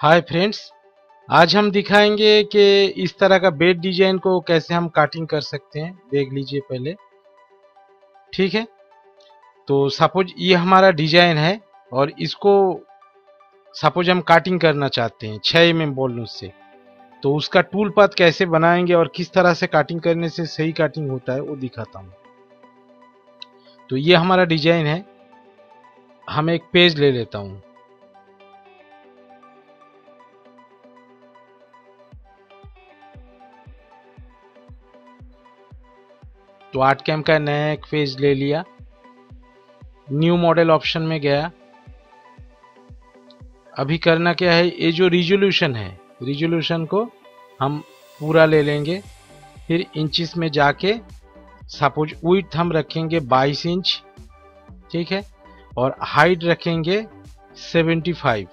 Hi friends आज हम दिखाएँगे कि इस तरह का बेड डिज़ाइन को कैसे हम काटिंग कर सकते हैं। देख लीजिए पहले। ठीक है? तो सपोज़ ये हमारा डिज़ाइन है और इसको सपोज़ हम काटिंग करना चाहते हैं छः एम एम बोल से। तो उसका टूल पाथ कैसे बनाएँगे और किस तरह से काटिंग करने से सही काटिंग होता है, वो दिखाता हूँ। तो ये हमारा डिज़ाइन है। हम एक पेज ले लेता हूँ। तो आर्ट कैम का नया एक पेज ले लिया। न्यू मॉडल ऑप्शन में गया। अभी करना क्या है, ये जो रिजोल्यूशन है रिजोल्यूशन को हम पूरा ले लेंगे। फिर इंचिस में जाके सपोज़ विथ हम रखेंगे 22 इंच ठीक है? और हाइट रखेंगे 75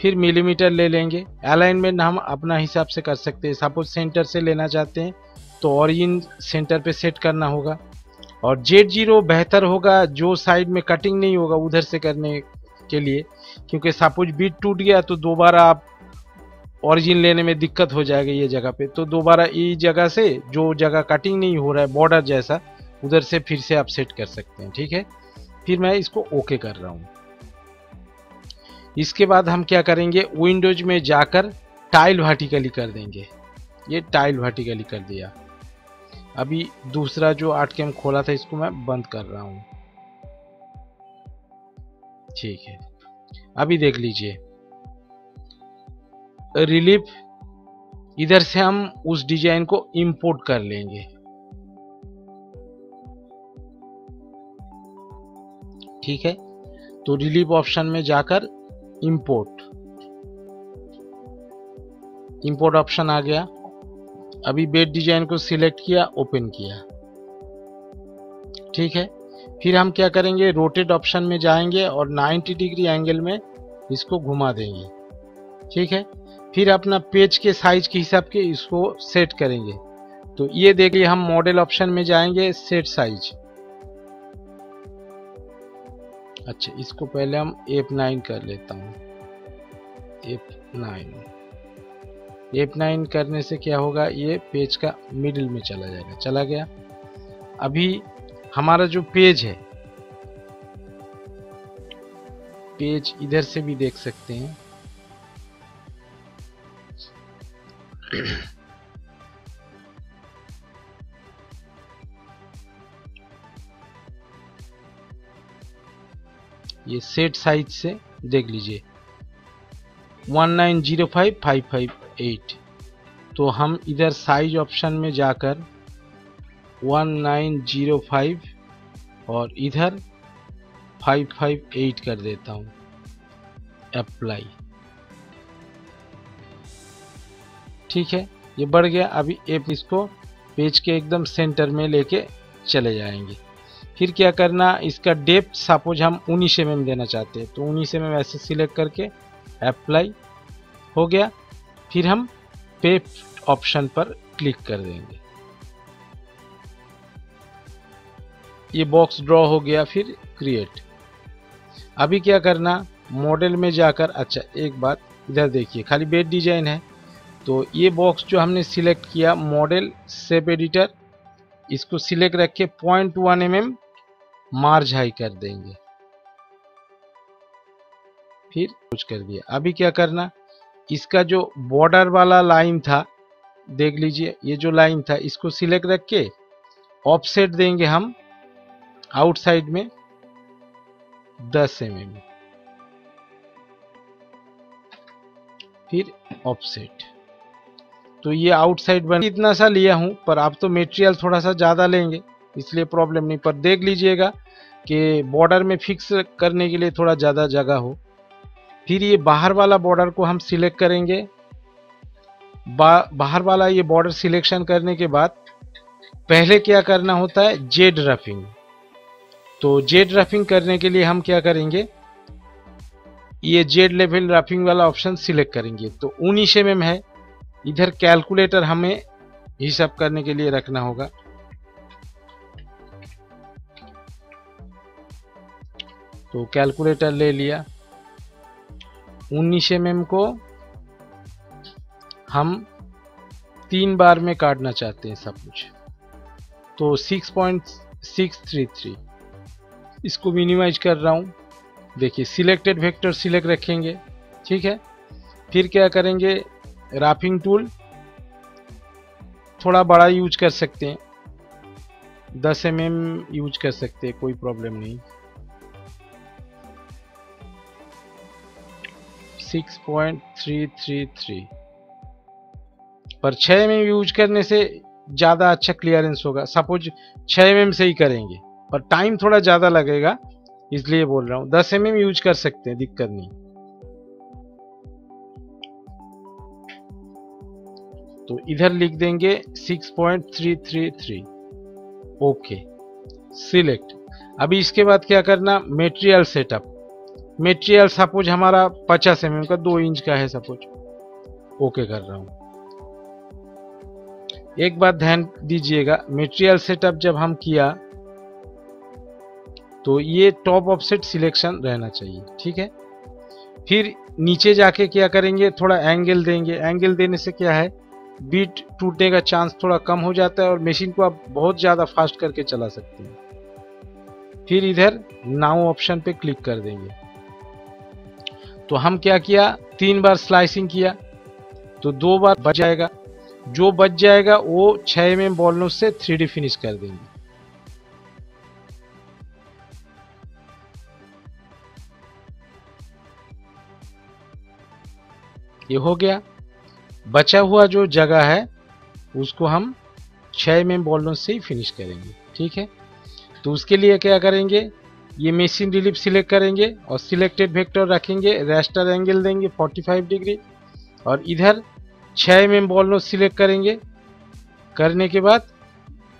फिर मिलीमीटर ले लेंगे। अलाइनमेंट हम अपना हिसाब से कर सकते हैं। सपोज़ सेंटर से लेना चाहते हैं तो ऑरिजिन सेंटर पे सेट करना होगा। और जेड ज़ीरो बेहतर होगा जो साइड में कटिंग नहीं होगा उधर से करने के लिए, क्योंकि सपोज़ बीट टूट गया तो दोबारा आप ऑरिजिन लेने में दिक्कत हो जाएगा ये जगह पे। तो दोबारा इस जगह से जो जगह कटिंग नहीं हो रहा है बॉर्डर जैसा, उधर से फिर से आप सेट कर सकते हैं, ठीक है? फिर मैं इसको ओके कर रहा हूँ। इसके बाद हम क्या करेंगे? विंडोज़ में जाकर टाइल वर्टिकली कर देंगे। ये टाइल वर्टिकली कर दिया। अभी दूसरा जो आर्ट कैम खोला था, इसको मैं बंद कर रहा हूँ। ठीक है। अभी देख लीजिए। रिलीफ, इधर से हम उस डिज़ाइन को इंपोर्ट कर लेंगे। ठीक है? तो रिलीफ ऑप्शन में जाकर इंपोर्ट इंपोर्ट ऑप्शन आ गया। अभी बेड डिज़ाइन को सिलेक्ट किया, ओपन किया। ठीक है? फिर हम क्या करेंगे? रोटेट ऑप्शन में जाएँगे और 90 डिग्री एंगल में इसको घुमा देंगे। ठीक है? फिर अपना पेज के साइज़ के हिसाब के इसको सेट करेंगे। तो ये देखिए हम मॉडल ऑप्शन में जाएँगे, सेट साइज़। अच्छा इसको पहले हम एफ़ नाइन कर लेता हूँ। F nine. एफ़ नाइन करने से क्या होगा? ये पेज का मिडिल में चला जाएगा। चला गया। अभी हमारा जो पेज है पेज इधर से भी देख सकते हैं। ये सेट साइज़ से देख लीजिए। 190555 एट तो हम इधर साइज़ ऑप्शन में जाकर वन नाइन ज़ीरो फाइव और इधर फाइव फाइव एट कर देता हूँ। अप्लाई ठीक है? ये बढ़ गया। अभी एप इसको पेज के एकदम सेंटर में लेके चले जाएँगे। फिर क्या करना? इसका डेप्थ सपोज़ हम उन्नीस एम देना चाहते हैं तो उन्नीस एम ऐसे सिलेक्ट करके अप्लाई हो गया? फिर हम पे ऑप्शन पर क्लिक कर देंगे। ये बॉक्स ड्रॉ हो गया, फिर क्रिएट अभी क्या करना मॉडल में जाकर अच्छा एक बात, इधर देखिए, खाली बेड डिज़ाइन है। तो ये बॉक्स जो हमने सिलेक्ट किया मॉडल सेप एडिटर इसको सिलेक्ट रख के point one M M merge high कर देंगे। फिर कुछ कर दिया। अभी क्या करना इसका जो बॉर्डर वाला लाइन था, देख लीजिए, ये जो लाइन था, इसको सिलेक्ट रख के ऑफसेट देंगे हम आउटसाइड में 10 एम mm फिर ऑफसेट तो ये आउटसाइड बन इतना सा लिया हूँ, पर आप तो मटेरियल थोड़ा सा ज़्यादा लेंगे, इसलिए प्रॉब्लम नहीं, पर देख लीजिएगा कि बॉर्डर में फिक्स करने के लिए थोड़ा ज़्यादा जगह हो। फिर ये बाहर वाला बॉर्डर को हम सिलेक्ट करेंगे। बा, बाहर वाला ये बॉर्डर सिलेक्शन करने के बाद पहले क्या करना होता है? जेड रफिंग तो जेड रफिंग करने के लिए हम क्या करेंगे? ये जेड लेवल रफिंग वाला ऑप्शन सिलेक्ट करेंगे। तो उन्नीस एम है इधर कैलकुलेटर हमें हिसाब करने के लिए रखना होगा। तो कैलकुलेटर ले लिया। उन्नीस एम को हम तीन बार में काटना चाहते हैं सब कुछ। तो 6.633 इसको मिनिमाइज कर रहा हूँ। देखिए सिलेक्टेड वेक्टर सिलेक्ट रखेंगे, ठीक है? फिर क्या करेंगे? राफिंग टूल थोड़ा बड़ा यूज़ कर सकते हैं। 10 एम mm यूज़ कर सकते हैं, कोई प्रॉब्लम नहीं। 6.333 पर 6 एम यूज़ करने से ज़्यादा अच्छा क्लियरेंस होगा। सपोज़ 6 एम से ही करेंगे, पर टाइम थोड़ा ज़्यादा लगेगा, इसलिए बोल रहा हूँ। 10 एम यूज़ कर सकते हैं, दिक्कत नहीं। तो इधर लिख देंगे 6.333 ओके सिलेक्ट अभी इसके बाद क्या करना? मेटेरियल सेटअप मेटेरियल सपोज़ हमारा 50 एम mm का दो इंच का है सपोज़ ओके कर रहा हूँ। एक बात ध्यान दीजिएगा मेटेरियल सेटअप जब हम किया तो ये टॉप ऑफसेट सिलेक्शन रहना चाहिए, ठीक है? फिर नीचे जाके क्या करेंगे? थोड़ा एंगल देंगे। एंगल देने से क्या है? बीट टूटने का चांस थोड़ा कम हो जाता है और मशीन को आप बहुत ज़्यादा फास्ट करके चला सकते हैं। फिर इधर नाउ ऑप्शन पे क्लिक कर देंगे। तो हम क्या किया? तीन बार स्लाइसिंग किया तो दो बार बच जाएगा। जो बच जाएगा, वो 6 एम एम बॉलों से थ्री फिनिश कर देंगे। ये हो गया। बचा हुआ जो जगह है, उसको हम 6 एम एम बॉलों से ही फिनिश करेंगे, ठीक है? तो उसके लिए क्या करेंगे? ये मशीन रिलीफ सिलेक्ट करेंगे और सिलेक्टेड वेक्टर रखेंगे रेस्टर एंगल देंगे 45 डिग्री और इधर 6 M M ball nose select करेंगे। करने के बाद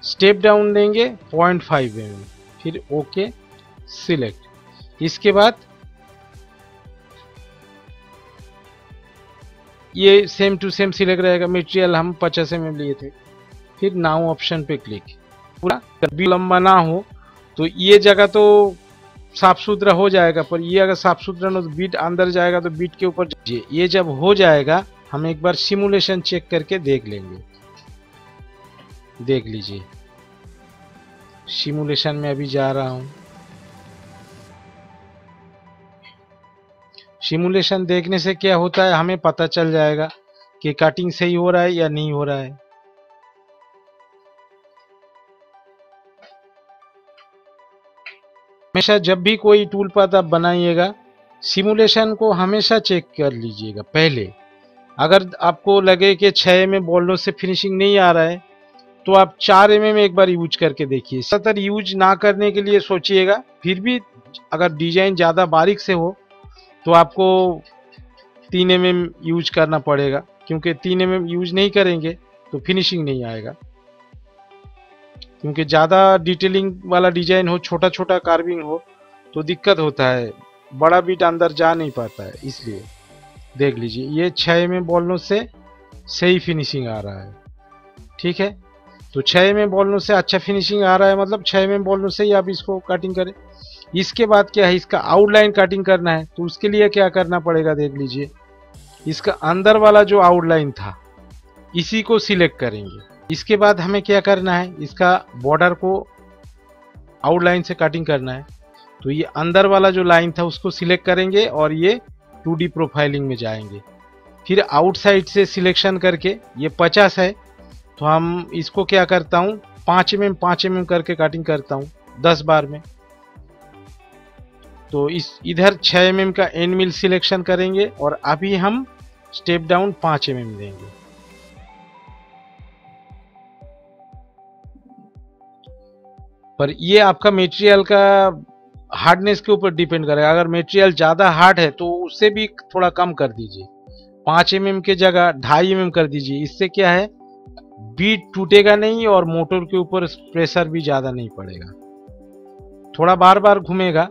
स्टेप डाउन देंगे 0.5 फाइव एम फिर ओके सिलेक्ट इसके बाद ये सेम टू सेम सिलेक्ट रहेगा। मटेरियल हम 50 एम लिए थे। फिर नाउ ऑप्शन पे क्लिक पूरा लंबा ना हो तो ये जगह तो साफ़ सुथरा हो जाएगा, पर ये अगर साफ़ सुथरा ना तो बीट अंदर जाएगा तो बीट के ऊपर ये जब हो जाएगा, हम एक बार सिमुलेशन चेक करके देख लेंगे। देख लीजिए। सिमुलेशन में अभी जा रहा हूँ। सिमुलेशन देखने से क्या होता है, हमें पता चल जाएगा कि कटिंग सही हो रहा है या नहीं हो रहा है। हमेशा जब भी कोई टूल पाथ आप बनाइएगा सिमुलेशन को हमेशा चेक कर लीजिएगा पहले। अगर आपको लगे कि छः एम एम बॉलों से फिनिशिंग नहीं आ रहा है तो आप चार एम एक बार यूज़ करके देखिए। ज़्यादातर यूज़ ना करने के लिए सोचिएगा, फिर भी अगर डिज़ाइन ज़्यादा बारीक से हो तो आपको तीन एम यूज़ करना पड़ेगा, क्योंकि तीन एम यूज़ नहीं करेंगे तो फिनिशिंग नहीं आएगा। क्योंकि ज़्यादा डिटेलिंग वाला डिज़ाइन हो छोटा छोटा कार्विंग हो तो दिक्कत होता है। बड़ा बीट अंदर जा नहीं पाता है, इसलिए। देख लीजिए, ये छः एम बॉलों से सही फिनिशिंग आ रहा है। ठीक है? तो छः एम बॉलों से अच्छा फिनिशिंग आ रहा है मतलब छः एम बॉलों से ही आप इसको कटिंग करें। इसके बाद क्या है, इसका आउटलाइन कटिंग करना है तो उसके लिए क्या करना पड़ेगा, देख लीजिए। इसका अंदर वाला जो आउटलाइन था, इसी को सिलेक्ट करेंगे। इसके बाद हमें क्या करना है? इसका बॉर्डर को आउटलाइन से कटिंग करना है। तो ये अंदर वाला जो लाइन था उसको सिलेक्ट करेंगे और ये 2D प्रोफाइलिंग में जाएँगे। फिर आउटसाइड से सिलेक्शन करके ये 50 है। तो हम इसको क्या करता हूँ? पाँच एम एम पाँच एम एम करके कटिंग करता हूँ दस बार में। तो इस, इधर 6 एम एम का एन मिल सिलेक्शन करेंगे और अभी हम स्टेप डाउन 5 एम एम देंगे। पर ये आपका मेटेरियल का हार्डनेस के ऊपर डिपेंड करेगा। अगर मेटेरियल ज़्यादा हार्ड है तो उससे भी थोड़ा कम कर दीजिए। पाँच एम mm के जगह ढाई एम mm कर दीजिए। इससे क्या है? बीट टूटेगा नहीं और मोटर के ऊपर प्रेशर भी ज़्यादा नहीं पड़ेगा। थोड़ा बार बार घूमेगा,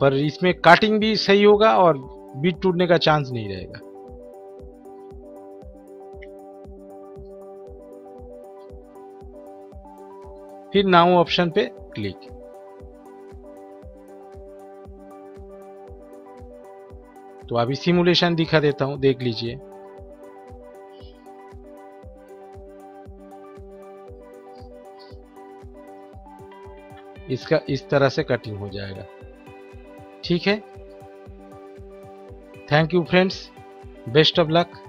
पर इसमें काटिंग भी सही होगा और बीट टूटने का चांस नहीं रहेगा। फिर नाउ ऑप्शन पे क्लिक तो अभी सिमुलेशन दिखा देता हूँ, देख लीजिए। इसका, इस तरह से कटिंग हो जाएगा। ठीक है? Thank you friends best of luck